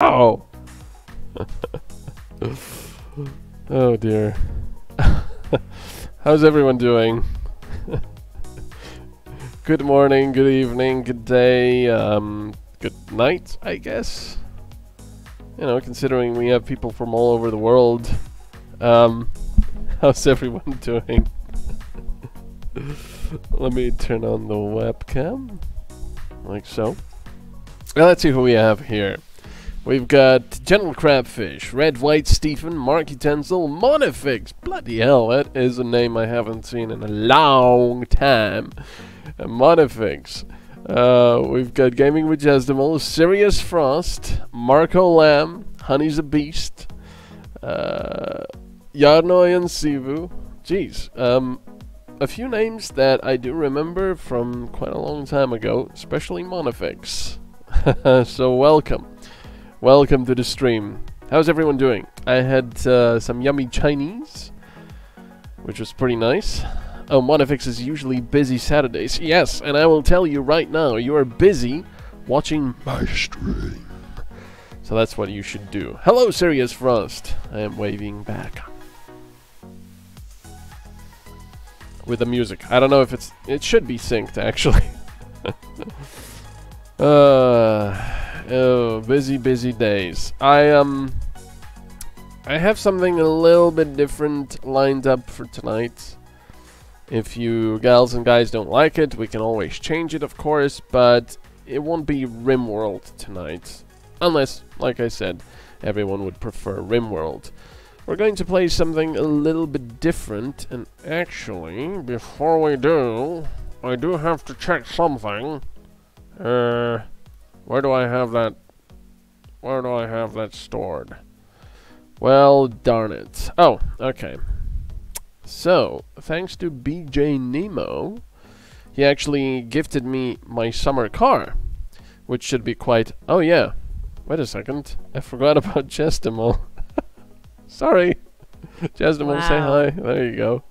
Oh. oh dear. How's everyone doing? good morning, good evening, good day, um, good night, I guess. You know, considering we have people from all over the world. Um, how's everyone doing? Let me turn on the webcam. Like so. Now let's see who we have here. We've got General Crabfish, Red White Stephen, Mark Utensil, Monifix. Bloody hell, that is a name I haven't seen in a long time. Uh, Monifix. Uh, we've got Gaming with Jesdemol, Sirius Frost, Marco Lamb, Honey's a Beast, uh, Yarnoy and Sivu. Jeez. Um, a few names that I do remember from quite a long time ago, especially Monifix. so welcome. Welcome to the stream. How's everyone doing? I had uh, some yummy Chinese, which was pretty nice. Oh, Monifix is usually busy Saturdays. Yes, and I will tell you right now, you are busy watching my stream. So that's what you should do. Hello, Sirius Frost. I am waving back. With the music. I don't know if it's... It should be synced, actually. uh... Oh, busy, busy days. I, um... I have something a little bit different lined up for tonight. If you gals and guys don't like it, we can always change it, of course, but it won't be RimWorld tonight. Unless, like I said, everyone would prefer RimWorld. We're going to play something a little bit different, and actually, before we do, I do have to check something. Uh... Where do I have that? Where do I have that stored? Well, darn it. Oh, okay. So, thanks to BJ Nemo, he actually gifted me my summer car, which should be quite... Oh, yeah. Wait a second. I forgot about Chestimal. Sorry. Chestimal, wow. say hi. There you go.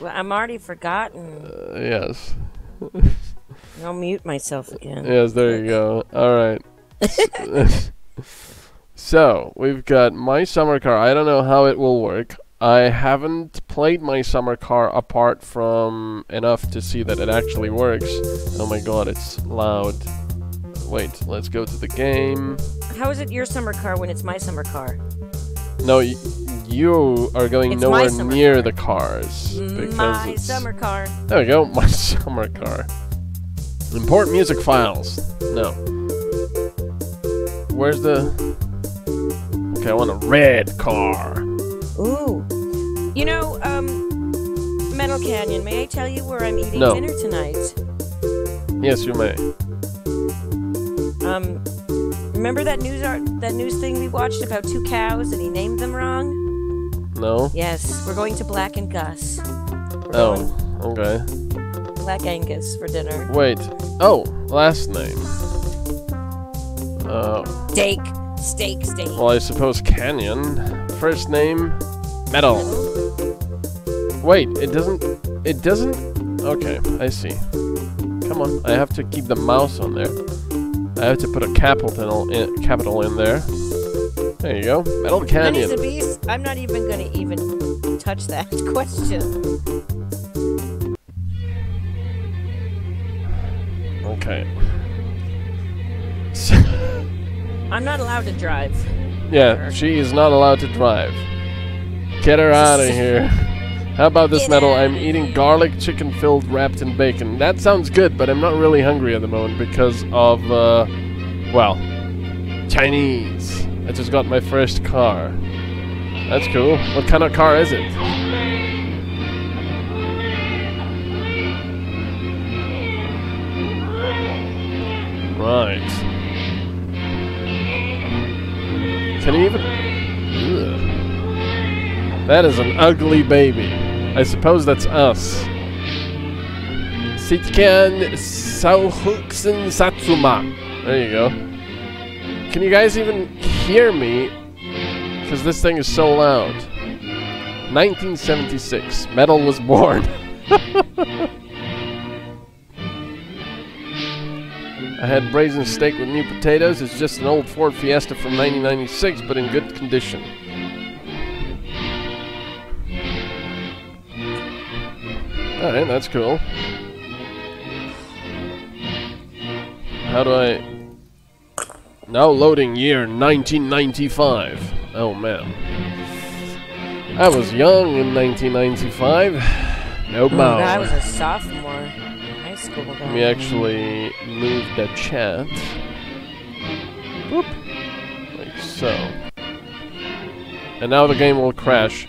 Well, I'm already forgotten. Uh, yes. I'll mute myself again. Yes, there you go. All right. so, we've got my summer car. I don't know how it will work. I haven't played my summer car apart from enough to see that it actually works. Oh my god, it's loud. Wait, let's go to the game. How is it your summer car when it's my summer car? No, you are going it's nowhere near car. the cars. Because my summer car. There we go, my summer car. Import music files. No. Where's the... Okay, I want a red car. Ooh. You know, um, Metal Canyon, may I tell you where I'm eating no. dinner tonight? Yes, you may. Um, remember that news art, that news thing we watched about two cows and he named them wrong? No. Yes, we're going to Black and Gus. We're oh, okay. Black Angus for dinner. Wait. Oh, last name. Uh, steak. Steak, steak. Well, I suppose Canyon. First name, Metal. Wait, it doesn't... It doesn't... Okay, I see. Come on, I have to keep the mouse on there. I have to put a capital in, capital in there. There you go. Metal Canyon. a beast. I'm not even going to even touch that question. Okay. I'm not allowed to drive. Yeah, she is not allowed to drive. Get her out of here. How about this Get metal? I'm eating garlic chicken filled wrapped in bacon. That sounds good, but I'm not really hungry at the moment because of, uh, well, Chinese. I just got my first car. That's cool. What kind of car is it? Right. Can he even... Ugh. That is an ugly baby. I suppose that's us. Sitkan Sauhuksen Satsuma. There you go. Can you guys even hear me? Because this thing is so loud. 1976. Metal was born. I had braised steak with new potatoes. It's just an old Ford Fiesta from 1996, but in good condition. Alright, that's cool. How do I... Now loading year 1995. Oh man. I was young in 1995. No bow. I was a sophomore. Let me actually move the chat. Whoop. Like so. And now the game will crash.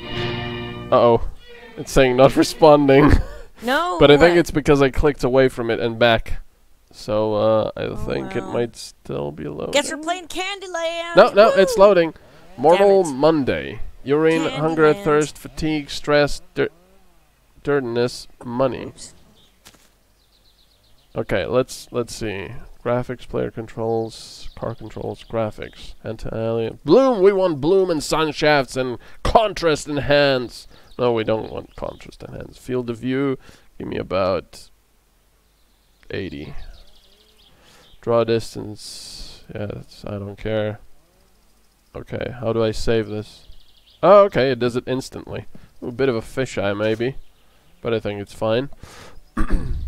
Uh-oh. It's saying not responding. No. but I think it's because I clicked away from it and back. So, uh, I Oh, think it might still be loading. Guess we're playing Candyland. No, no, it's loading. Mortal. Monday. Urine, hunger, thirst, fatigue, stress, dir- dirtiness, money. Okay, let's let's see. Graphics, player controls, car controls, graphics, anti-alien. Bloom, we want bloom and sun shafts and contrast enhance. No, we don't want contrast enhance. Field of view, give me about 80. Draw distance, yeah, I don't care. Okay, how do I save this? Oh, okay, it does it instantly. A bit of a fisheye, maybe. But I think it's fine.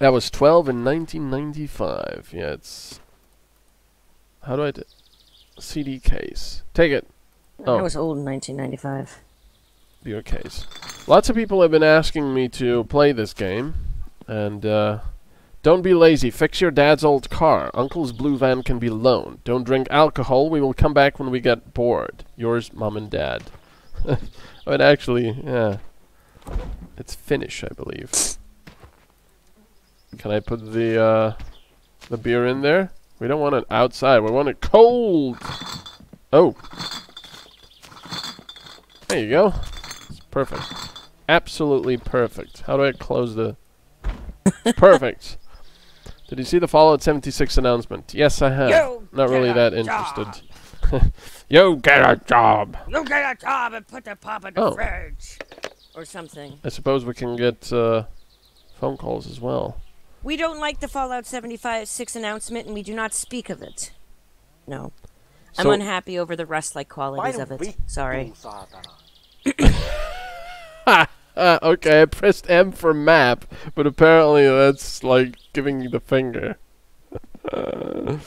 that was 12 in 1995. Yeah, it's... How do I do... CD case. Take it. I Oh. was old in 1995. Your case. Lots of people have been asking me to play this game. And, uh... Don't be lazy. Fix your dad's old car. Uncle's blue van can be loaned. Don't drink alcohol. We will come back when we get bored. Yours, mom and dad. but actually, yeah. It's Finnish, I believe. Can I put the, uh, the beer in there? We don't want it outside. We want it cold. Oh. There you go. It's perfect. Absolutely perfect. How do I close the... perfect. Did you see the Fallout 76 announcement? Yes, I have. Yo, Not really that interested. Yo, get a job. You get a job and put the pop in the Oh. fridge. Or something. I suppose we can get uh, phone calls as well. We don't like the Fallout 75 6 announcement and we do not speak of it. No. I'm unhappy over the rust-like qualities of it. Sorry. Uh, okay, I pressed M for map, but apparently that's like giving you the finger. Okie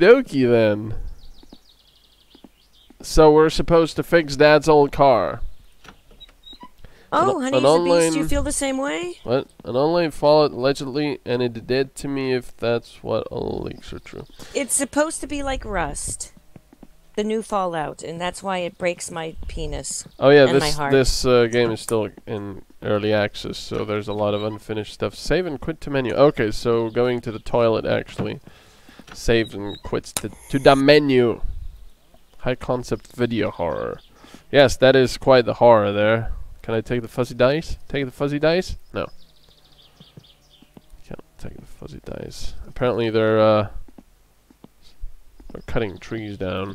dokie then. So we're supposed to fix Dad's old car. Oh, An- honey, an the beast, you feel the same way? What? An online Fallout allegedly, and it did to me if that's what all leaks are true. It's supposed to be like Rust. The new Fallout, and that's why it breaks my penis. Oh yeah, And my this heart. this uh, game is still in early access, so there's a lot of unfinished stuff. Save and quit to menu. Okay, so going to the toilet actually. Save and quits to, to the menu. High concept video horror. Yes, that is quite the horror there. Can I take the fuzzy dice? Take the fuzzy dice? No. Can't take the fuzzy dice. Apparently they're uh they're cutting trees down.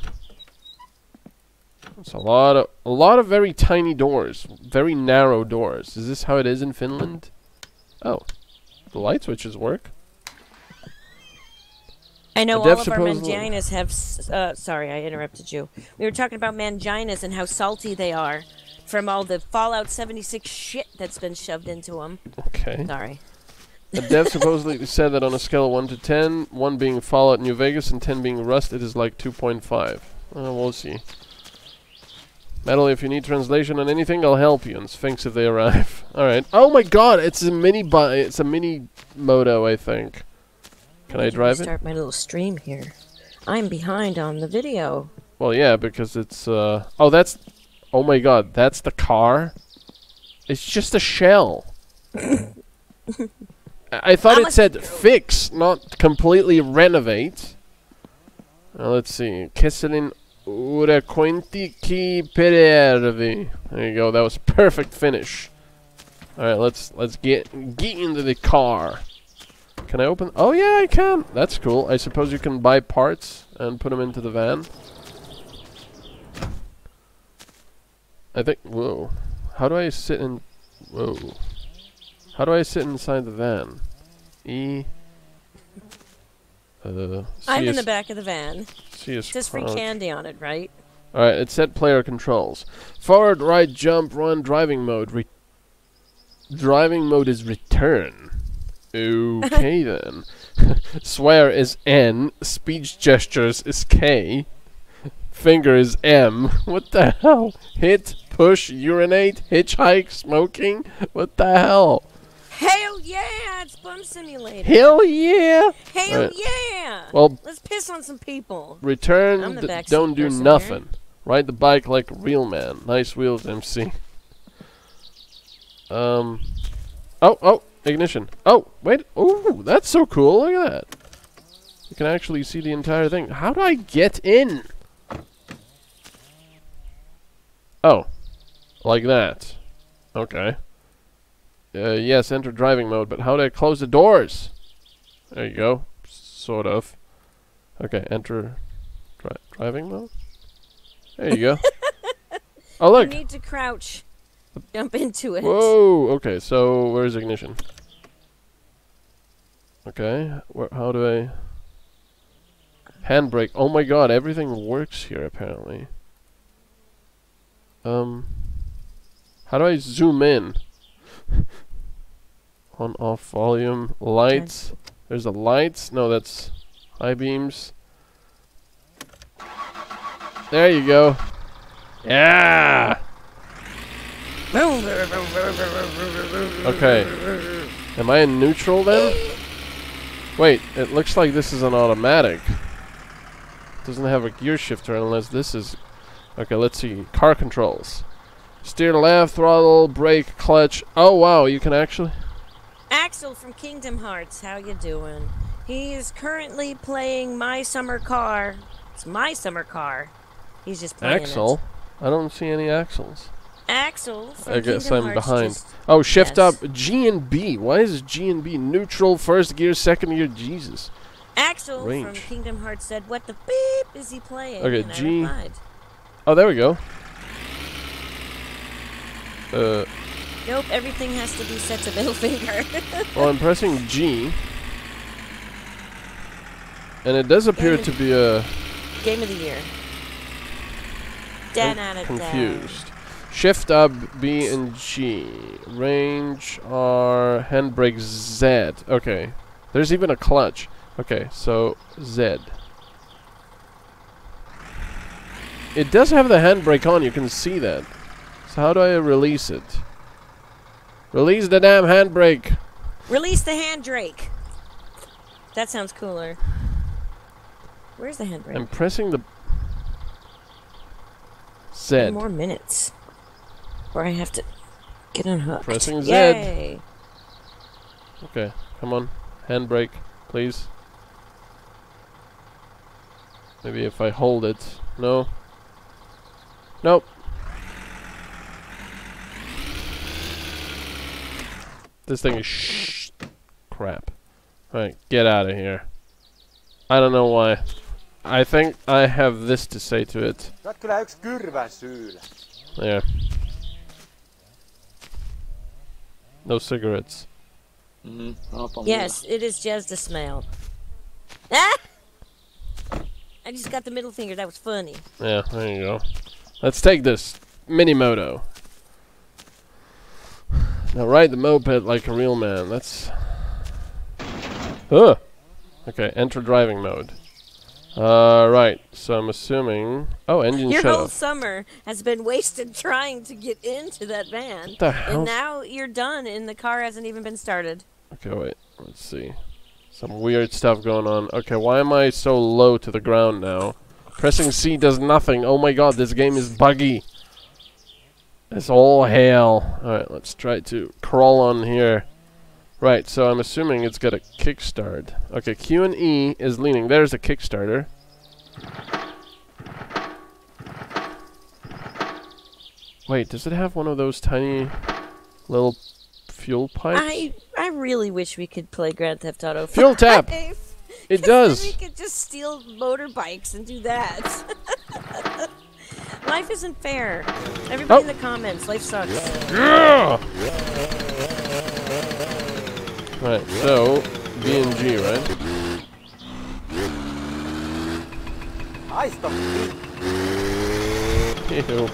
It's a lot of a lot of very tiny doors, very narrow doors. Is this how it is in Finland? Oh, the light switches work. I know all of our manginas have. s- Uh, sorry, I interrupted you. We were talking about manginas and how salty they are from all the Fallout 76 shit that's been shoved into them. Okay. Sorry. A dev supposedly said that on a scale of 1 to 10, 1 being Fallout New Vegas and 10 being Rust, it is like 2.5. Uh, we'll see. Metal, if you need translation on anything, I'll help you. And Sphinx if they arrive. Alright. Oh my god, it's a mini bu- it's a mini moto, I think. Can I to drive it? Start my little stream here. I'm behind on the video. Well, yeah, because it's, uh... Oh, that's... Oh my god, that's the car? It's just a shell. I thought it said fix, not completely renovate. Now, let's see. Kesselin urakointi ki perervi. There you go. That was perfect finish. All right, let's let's get get into the car. Can I open? Oh yeah, I can. That's cool. I suppose you can buy parts and put them into the van. I think. Whoa. How do I sit in? Whoa. How do I sit inside the van? E. Uh, I'm in the back of the van. CS It says free candy on it, right? Alright, it set player controls. Forward, right, jump, run, driving mode. Re- driving mode is return. Okay then. Swear is N. Speech gestures is K. Finger is M. What the hell? Hit, push, urinate, hitchhike, smoking? What the hell? Hell yeah! It's Bum Simulator. Hell yeah! Hell Alright. yeah! Well, Let's piss on some people. Return, don't do person here. nothing. Ride the bike like a real man. Nice wheels, MC. Um. Oh, oh, ignition. Oh, wait. Oh, that's so cool. Look at that. You can actually see the entire thing. How do I get in? Oh, like that. Okay. Uh, yes, enter driving mode, but how do I close the doors? There you go. Sort of. Okay, enter dri- driving mode. There you go. oh, look! You need to crouch. Jump into it. Whoa. Okay, so where's ignition? Okay. How do I? Handbrake. Oh my god, everything works here apparently. Um. How do I zoom in? On off volume lights. There's the lights. No, that's high beams. There you go. Yeah. Okay. Am I in neutral then? Wait, it looks like this is an automatic. Doesn't have a gear shifter unless this is... Okay, let's see. Car controls. Steer left, throttle, brake, clutch. Oh wow, you can actually... Axel from Kingdom Hearts, how you doing? He is currently playing My Summer Car. It's my summer car. He's just playing Axle? It. I don't see any axles. Axel I guess Kingdom I'm Hearts behind. Oh, shift Yes. up. G and B. Why is G and B neutral, first gear, second gear? Jesus. Axel Range. from Kingdom Hearts said, "What the beep is he playing?" Okay, and G- Oh, there we go. Uh, Nope, everything has to be set to middle finger. well, I'm pressing G. And it does appear to be a Game of the year. Dan I'm at it, confused. Shift up B and G. Range R handbrake Z. Okay. There's even a clutch. Okay, so Z. It does have the handbrake on, you can see that. So how do I release it? Release the damn handbrake. Release the hand Drake. That sounds cooler. Where's the handbrake? I'm pressing the Z. more minutes. Or I have to get unhooked. Pressing Z. Yay. Okay, come on. Handbrake, please. Maybe if I hold it. No. Nope. This thing is shh. Crap. Alright, get out of here. I don't know why. I think I have this to say to it. Sä oot kyllä yks kyrväsyylä. There. No cigarettes. Mhm, Yes, it is just a smell. Ah! I just got the middle finger. That was funny. Yeah, there you go. Let's take this Minimoto. Now ride the moped like a real man. That's. Ugh. Okay, enter driving mode. Uh, right. So I'm assuming. Oh, engine Your shut whole off. summer has been wasted trying to get into that van. What the hell? And now you're done, and the car hasn't even been started. Okay, wait. Let's see. Some weird stuff going on. Okay, why am I so low to the ground now? Pressing C does nothing. Oh my god, this game is buggy. It's all hell. Alright, let's try to crawl on here. Right, so I'm assuming it's got a kickstart. Okay, Q and E is leaning. There's a kickstarter. Wait, does it have one of those tiny little fuel pipes? I I really wish we could play Grand Theft Auto. Fuel tap! 5. It 'Cause does. Then we could just steal motorbikes and do that. Life isn't fair. Everybody Oh. in the oh. comments, life sucks. Yeah! Right, so B and G, right? Haista Ew.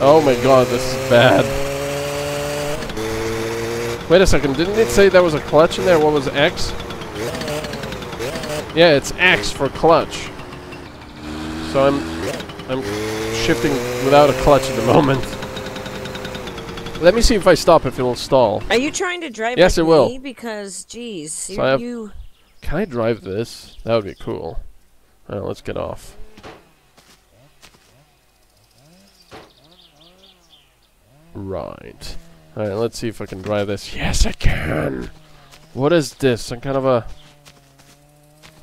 Oh my god, this is bad. Wait a second, didn't it say there was a clutch in there? What was X? Yeah, it's X for clutch. So I'm I'm shifting without a clutch at the moment. Let me see if I stop if it'll stall. Are you trying to drive Yes, like it will. Because, geez, I have- you, you Can I drive this? That would be cool. Alright, let's get off. Right. Alright, let's see if I can drive this. Yes, I can! What is this? Some kind of a...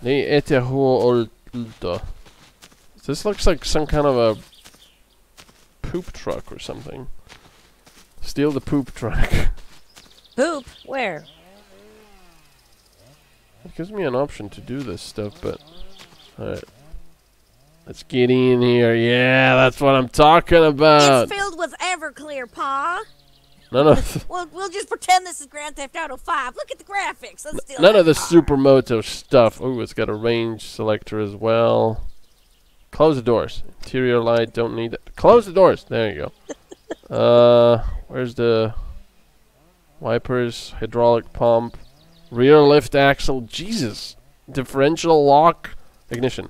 Ni ETH Ulta. This looks like some kind of a poop truck or something. Steal the poop truck. poop. Where? It gives me an option to do this stuff, but... Alright. Let's get in here. Yeah, that's what I'm talking about. it's filled with Everclear, Pa. None of, Well, we'll just pretend this is Grand Theft Auto 5. Look at the graphics. Let's steal none of the car. supermoto stuff. Oh, it's got a range selector as well. Close the doors. Interior light, don't need it. Close the doors. There you go. uh, where's the wipers? Hydraulic pump. Rear lift axle. Jesus. Differential lock. Ignition.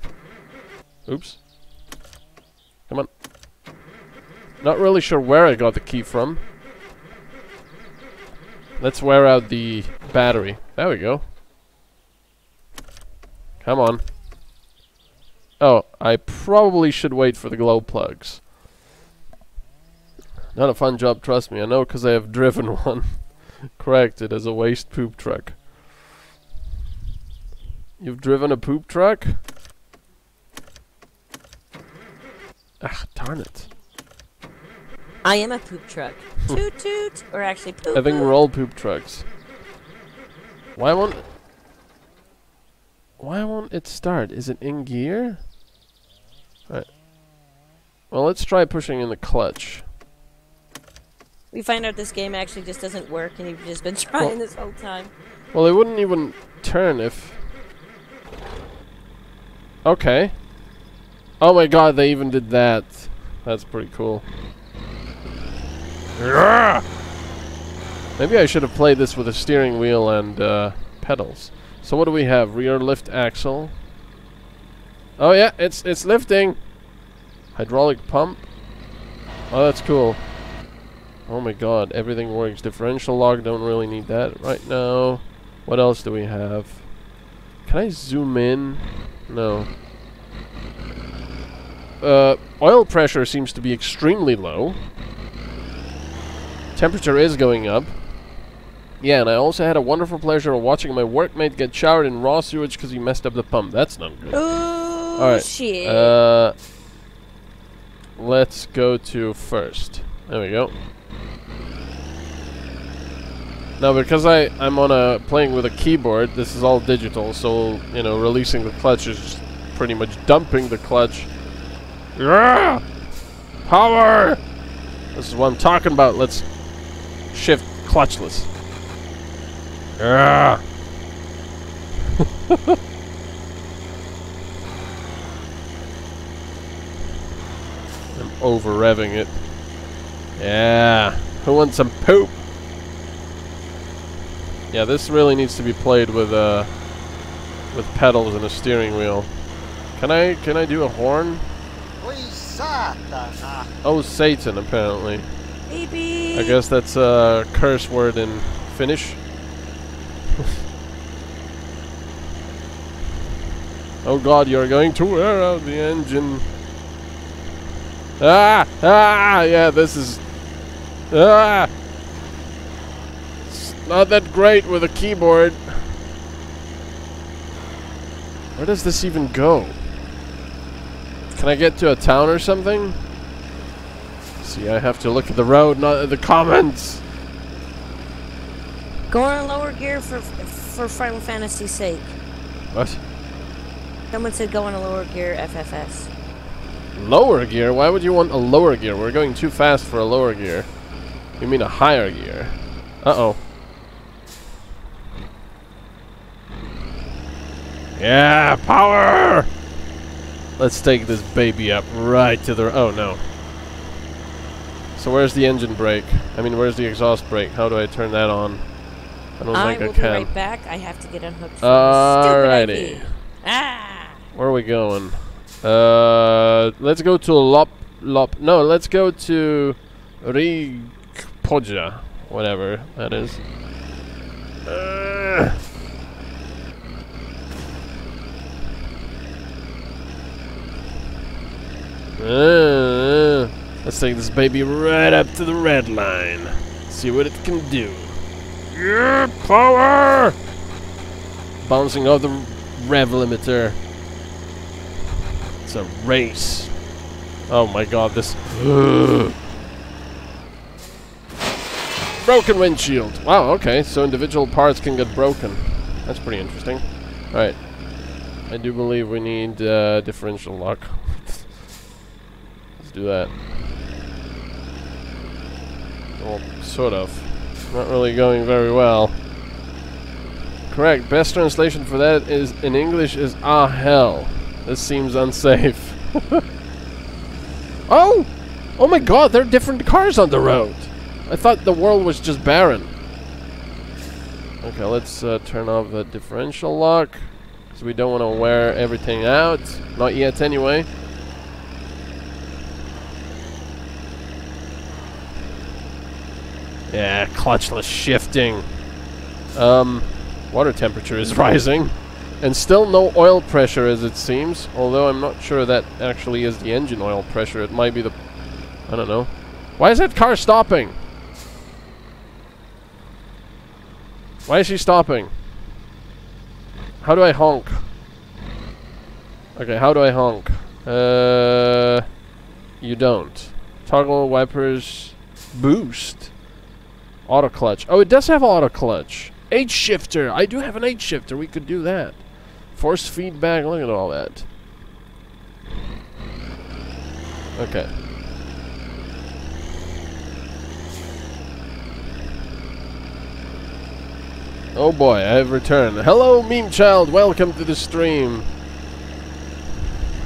Oops. Come on. Not really sure where I got the key from. Let's wear out the battery. There we go. Come on. Oh, I probably should wait for the glow plugs. Not a fun job, trust me. I know because I have driven one. Corrected as a waste poop truck. You've driven a poop truck? Ah, darn it. I am a poop truck. toot toot. Or actually poop. I think poop. we're all poop trucks. Why won't... Why won't it start? Is it in gear? Right. Well, let's try pushing in the clutch. We find out this game actually just doesn't work and you've just been trying this whole time. Well, it wouldn't even turn if... Okay. Oh my god, they even did that. That's pretty cool. Maybe I should have played this with a steering wheel and uh, pedals. So what do we have? Rear lift axle. Oh yeah, it's it's lifting. Hydraulic pump. Oh, that's cool. Oh my god, everything works. Differential lock, don't really need that right now. What else do we have? Can I zoom in? No. Uh, oil pressure seems to be extremely low. Temperature is going up. Yeah, and I also had a wonderful pleasure of watching my workmate get showered in raw sewage because he messed up the pump. That's not good. Ooh, Alright. shit. Uh, let's go to first. There we go. Now, because I I'm on a playing with a keyboard, this is all digital, so you know releasing the clutch is just pretty much dumping the clutch. Yeah, power. This is what I'm talking about. Let's shift clutchless. Yeah. I'm over revving it. Yeah. Who wants some poop? Yeah, this really needs to be played with uh with pedals and a steering wheel. Can I can I do a horn? Oh Satan apparently. Baby. I guess that's a curse word in Finnish. oh god, you're going to wear out the engine. Ah! Ah! Yeah, this is... Ah! It's not that great with a keyboard. Where does this even go? Can I get to a town or something? See, I have to look at the road, not at the comments. Go on lower gear for for Final Fantasy's sake. What? Someone said go on a lower gear FFS. Lower gear? Why would you want a lower gear? We're going too fast for a lower gear. You mean a higher gear? Uh-oh. Yeah, power! Let's take this baby up right to the... Oh, no. So where's the engine brake? I mean, where's the exhaust brake? How do I turn that on? I don't I think will I be right back. I have to get unhooked from Alrighty. the stupid IP. Ah! Where are we going? Uh, let's go to Lop... Lop... No, let's go to... Rykipohja. Whatever that is. Uh, Uh, let's take this baby right up to the red line. See what it can do. Yeah, power! Bouncing off the rev limiter. It's a race. Oh my god, this. broken windshield. Wow, okay, so individual parts can get broken. That's pretty interesting. Alright. I do believe we need uh, differential lock. Let's do that. Well, sort of. Not really going very well. Correct. Best translation for that is in English is ah hell. This seems unsafe. oh! Oh my god, there are different cars on the road. I thought the world was just barren. Okay, let's uh, turn off the differential lock. Because we don't want to wear everything out. Not yet, anyway. Yeah, clutchless shifting. Um, water temperature is rising. And still no oil pressure as it seems. Although I'm not sure that actually is the engine oil pressure. It might be the... I don't know. Why is that car stopping? Why is she stopping? How do I honk? Okay, how do I honk? Uh, you don't. Toggle wipers boost. Auto clutch. Oh, it does have auto clutch. H shifter. I do have an H shifter. We could do that. Force feedback. Look at all that. Okay. Oh boy, I have returned. Hello, meme child. Welcome to the stream.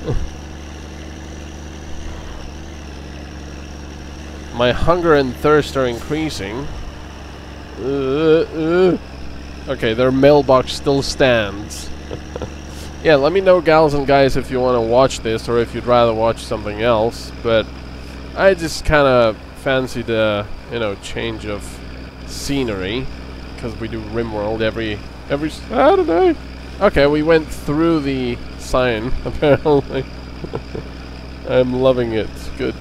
My hunger and thirst are increasing. Uh, uh. Okay, their mailbox still stands. yeah, let me know, gals and guys, if you want to watch this or if you'd rather watch something else. But I just kind of fancied a, you know, change of scenery because we do RimWorld every every Saturday. Okay, we went through the sign apparently. I'm loving it. Good.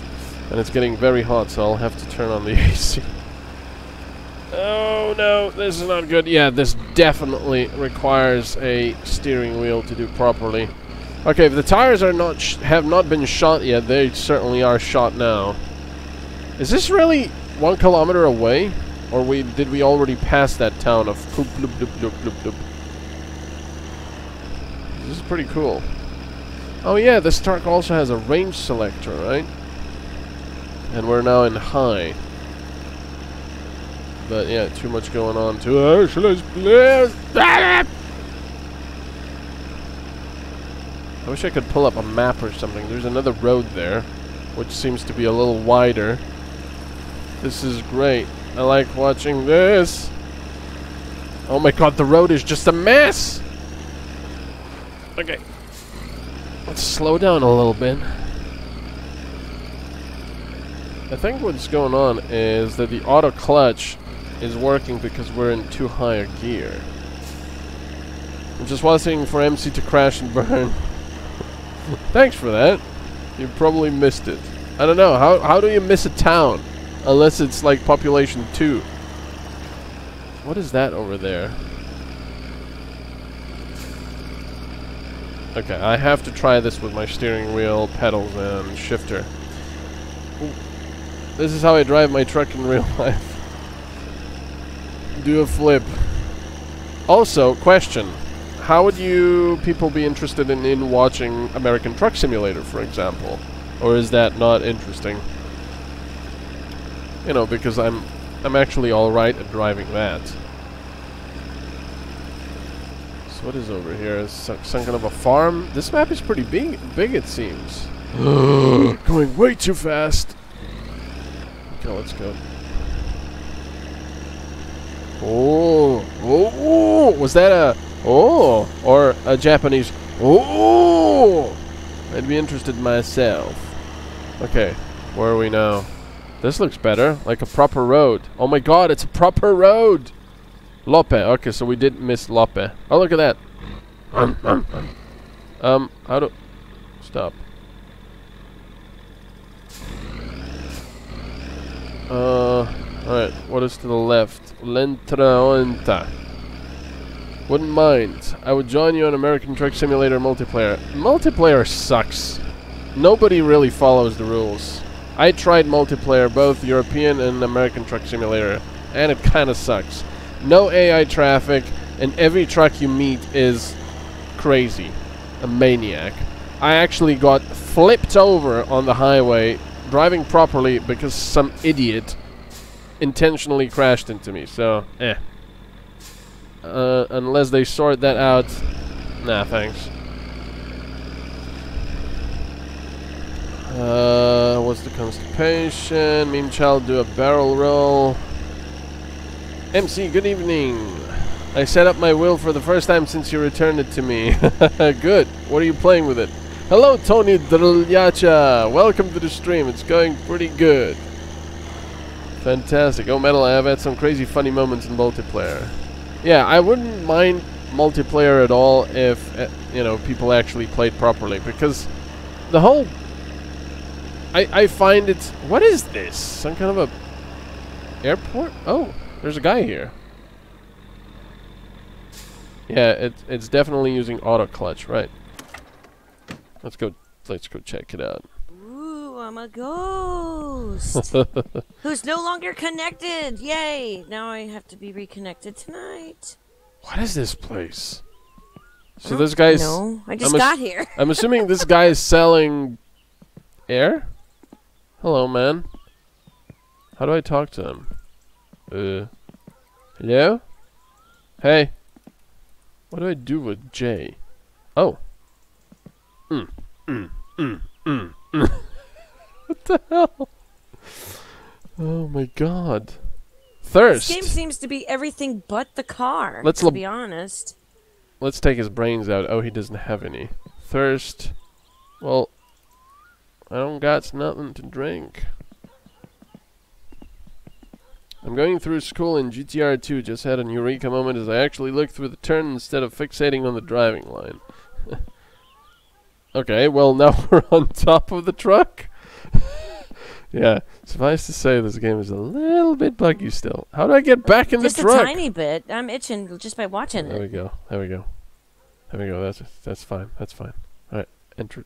And it's getting very hot, so I'll have to turn on the AC. Oh no, this is not good. Yeah, this definitely requires a steering wheel to do properly. Okay, if the tires are not have not been shot yet, they certainly are shot now. Is this really one kilometer away? Or we did we already pass that town of? This is pretty cool. Oh yeah, this truck also has a range selector, right? And we're now in high. But yeah, too much going on to I wish I could pull up a map or something. There's another road there, which seems to be a little wider. This is great. I like watching this. Oh my god, the road is just a mess! Okay. Let's slow down a little bit. I think what's going on is that the auto clutch is working because we're in too high a gear. I'm just waiting for MC to crash and burn. Thanks for that. You probably missed it. I don't know, how, how do you miss a town? Unless it's like population 2. What is that over there? Okay, I have to try this with my steering wheel, pedals, and shifter. This is how I drive my truck in real life. Do a flip. Also, question. How would you people be interested in, in watching American Truck Simulator, for example? Or is that not interesting? You know, because I'm I'm actually alright at driving that. So what is over here? Is some, some kind of a farm? This map is pretty big. Big, it seems. Going way too fast. Okay, let's go. Oh, oh, was that a oh or a Japanese oh? I'd be interested myself. Okay, where are we now? This looks better, like a proper road. Oh my god, it's a proper road! Loppe, okay, so we didn't miss Loppe. Oh, look at that. Um, um, um. um how do... Stop. Uh, alright, what is to the left? Lentraonta. Wouldn't mind. I would join you on American Truck Simulator multiplayer. Multiplayer sucks. Nobody really follows the rules. I tried multiplayer, both European and American Truck Simulator, and it kinda sucks. No AI traffic, and every truck you meet is crazy. A maniac. I actually got flipped over on the highway, driving properly, because some idiot intentionally crashed into me, so, eh. Uh, unless they sort that out, nah, thanks. Uh, what's the constipation? Meme child do a barrel roll. MC, good evening. I set up my will for the first time since you returned it to me. good. What are you playing with it? Hello, Tony Drlyacha. Welcome to the stream. It's going pretty good. Fantastic. Oh, Metal, I have had some crazy funny moments in multiplayer. Yeah, I wouldn't mind multiplayer at all if, uh, you know, people actually played properly. Because the whole... I, I find it... What is this? Some kind of a... Airport? Oh, there's a guy here. Yeah, it, it's definitely using auto clutch, right. Let's go let's go check it out. Ooh, I'm a ghost. Who's no longer connected. Yay. Now I have to be reconnected tonight. What is this place? So this guy's No, I just I'm got here. I'm assuming this guy is selling air? Hello, man. How do I talk to him? Uh Hello? Hey. What do I do with J? Oh. Mm, mm, mm, mm, mm. what the hell? Oh my god. Thirst. This game seems to be everything but the car. Let's to be honest. Let's take his brains out. Oh, he doesn't have any. Thirst. Well, I don't got nothing to drink. I'm going through school in GTR 2. Just had an eureka moment as I actually looked through the turn instead of fixating on the driving line. okay, well now we're on top of the truck. Yeah, suffice to say this game is a little bit buggy still. How do I get back in Just the a tiny bit. I'm itching just by watching it. There we go. There we go. There we go. That's that's fine. That's fine. All right. Enter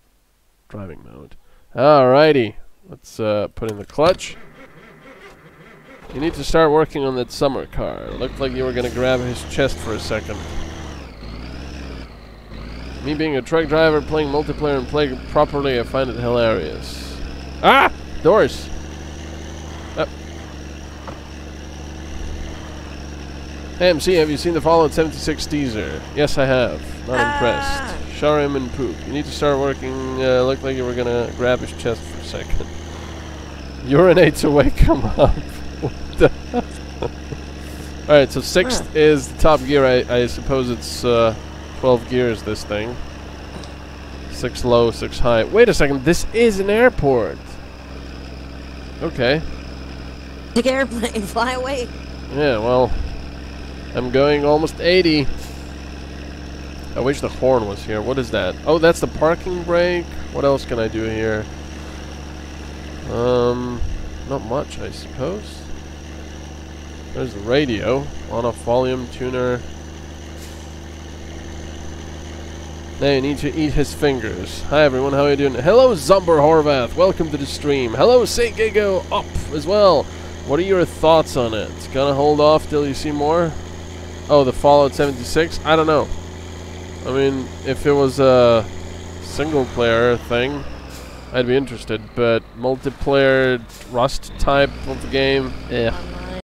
driving mode. Alrighty. Let's uh, put in the clutch. You need to start working on that summer car. It looked like you were gonna grab his chest for a second. Me being a truck driver, playing multiplayer and playing properly, I find it hilarious. Ah! Doors! Uh. Hey MC, have you seen the Fallout 76 teaser? Yes, I have. Not Ah. impressed. Shower him and poop. You need to start working. Uh, looked like you were gonna grab his chest for a second. Urinate to wake him up. What the? Alright, so sixth is the top gear. I, I suppose it's uh, 12 gears, this thing. Six low, six high. Wait a second, this is an airport. Okay. Take airplane, fly away. Yeah, well, I'm going almost 80. I wish the horn was here. What is that? Oh, that's the parking brake. What else can I do here? Um, not much, I suppose. There's the radio. On off volume tuner. Now you need to eat his fingers. Hi everyone, how are you doing? Hello Zumber Horvath, welcome to the stream. Hello Seigigo up as well. What are your thoughts on it? Gonna hold off till you see more? Oh, the Fallout 76? I don't know. I mean, if it was a single player thing, I'd be interested, but multiplayer Rust type of the game, eh.